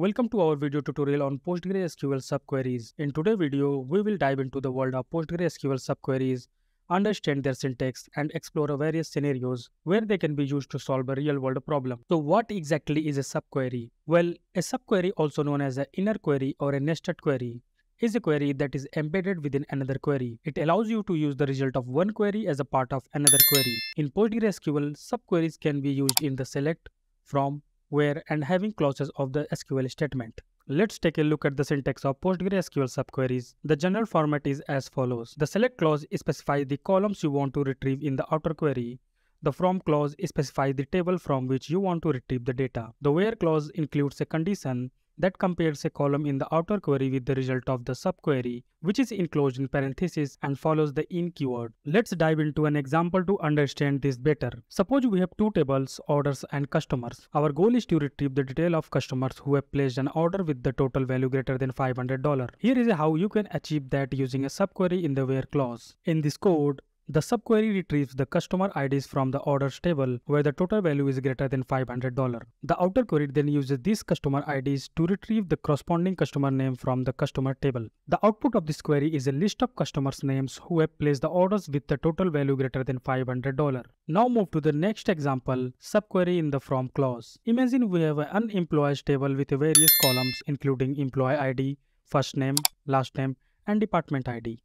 Welcome to our video tutorial on PostgreSQL subqueries. In today's video, we will dive into the world of PostgreSQL subqueries, understand their syntax, and explore various scenarios where they can be used to solve a real-world problem. So what exactly is a subquery? Well, a subquery also known as an inner query or a nested query is a query that is embedded within another query. It allows you to use the result of one query as a part of another query. In PostgreSQL, subqueries can be used in the select, from, where, and having clauses of the SQL statement. Let's take a look at the syntax of PostgreSQL subqueries. The general format is as follows. The select clause specifies the columns you want to retrieve in the outer query. The from clause specifies the table from which you want to retrieve the data. The where clause includes a condition that compares a column in the outer query with the result of the subquery, which is enclosed in parentheses and follows the in keyword. Let's dive into an example to understand this better. Suppose we have two tables, orders and customers. Our goal is to retrieve the detail of customers who have placed an order with the total value greater than $500. Here is how you can achieve that using a subquery in the where clause. In this code, the subquery retrieves the customer IDs from the orders table where the total value is greater than $500. The outer query then uses these customer IDs to retrieve the corresponding customer name from the customer table. The output of this query is a list of customers' names who have placed the orders with the total value greater than $500. Now move to the next example, subquery in the from clause. Imagine we have an employees table with various columns including employee ID, first name, last name, and department ID.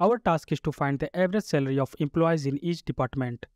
Our task is to find the average salary of employees in each department.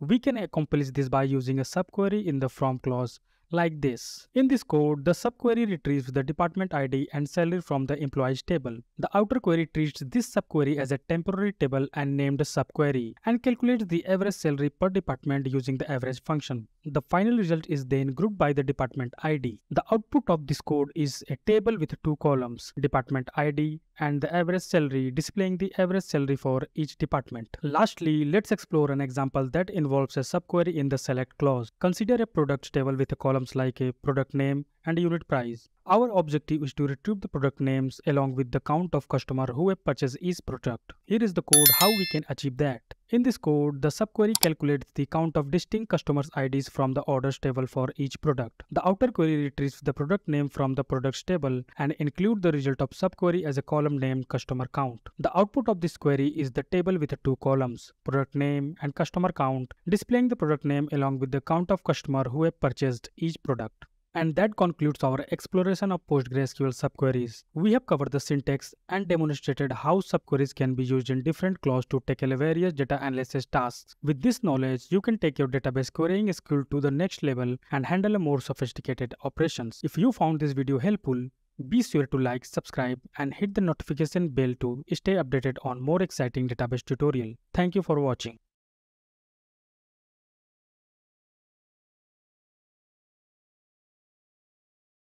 We can accomplish this by using a subquery in the from clause like this. In this code, the subquery retrieves the department ID and salary from the employees table. The outer query treats this subquery as a temporary table and named subquery and calculates the average salary per department using the average function. The final result is then grouped by the department ID. The output of this code is a table with two columns, department ID and the average salary displaying the average salary for each department. Lastly, let's explore an example that involves a subquery in the select clause. Consider a product table with columns like a product name and unit price. Our objective is to retrieve the product names along with the count of customer who have purchased each product. Here is the code how we can achieve that. In this code, the subquery calculates the count of distinct customers IDs from the orders table for each product. The outer query retrieves the product name from the products table and include the result of subquery as a column named customer count. The output of this query is the table with two columns, product name and customer count, displaying the product name along with the count of customer who have purchased each product. And that concludes our exploration of PostgreSQL subqueries. We have covered the syntax and demonstrated how subqueries can be used in different clauses to tackle various data analysis tasks. With this knowledge, you can take your database querying skill to the next level and handle more sophisticated operations. If you found this video helpful, be sure to like, subscribe and hit the notification bell to stay updated on more exciting database tutorial. Thank you for watching.